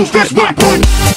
lose, that's my point.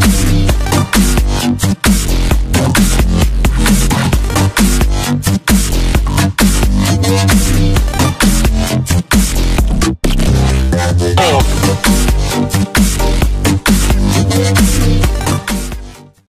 This.